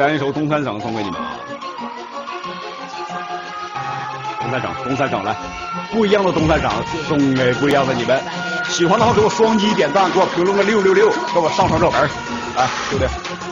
来一首东三省送给你们。东三省，东三省来，不一样的东三省送给不一样的你们。喜欢的话给我双击点赞，给我评论个六六六，给我上上热门，来，兄弟。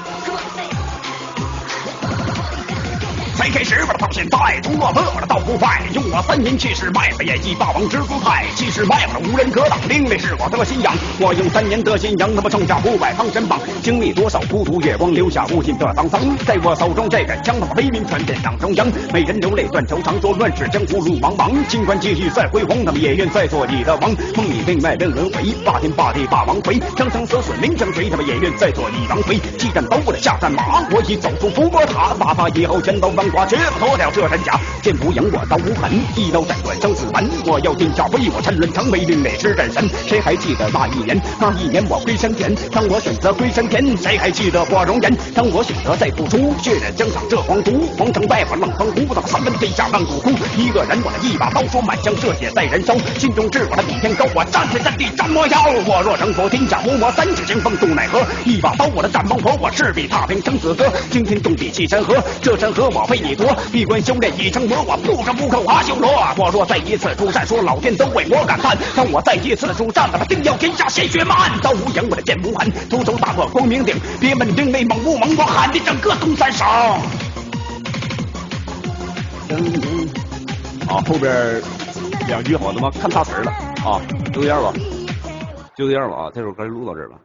才开始，我的到现在，从落魄我的到不败，用我三年气势卖了演技霸王之姿态，气势卖我无人可挡，另类是我的信仰。我用三年的信仰，他妈创下五百方神榜，经历多少孤独月光，留下无尽的沧桑。在我手中这杆枪，他妈威名传遍党中央，美人流泪断愁肠，说乱世江湖路茫茫。尽管继续再辉煌，他们也愿再做你的王。梦里内外任轮回，霸天霸地霸王魁，生生死死名将谁，他们也愿再做你王魁。既然刀我的下战马，我已走出伏魔塔，哪怕以后千刀万。我绝不脱掉这身甲，剑无影我刀无痕，一刀斩断生死门。我要天下威我沉沦成为另类之战神。谁还记得那一年？那一年我归山田，当我选择归山田，谁还记得我容颜？当我选择再付出，血染疆场这皇都，皇城败我冷风呼到三分天下万古枯。一个人我的一把刀，说满腔热血在燃烧，心中志我的比天高，我战天战地战魔妖。我若成佛天下无魔，三尺清风渡奈何？一把刀我的斩猛婆，我势必踏平生死歌，惊天动地泣山河，这山河我为你你夺。闭关修炼已成魔，我不折不扣阿修罗。我若再一次出战，说老天都为我感叹。当我再一次出战，他定要天下鲜血漫。刀无影，我的剑无痕，徒手打破光明顶。别问另类猛不猛，我喊的整个东三省。好，后边两句好他妈看差词了啊，就这样吧，就这样吧啊，这首歌就录到这儿吧。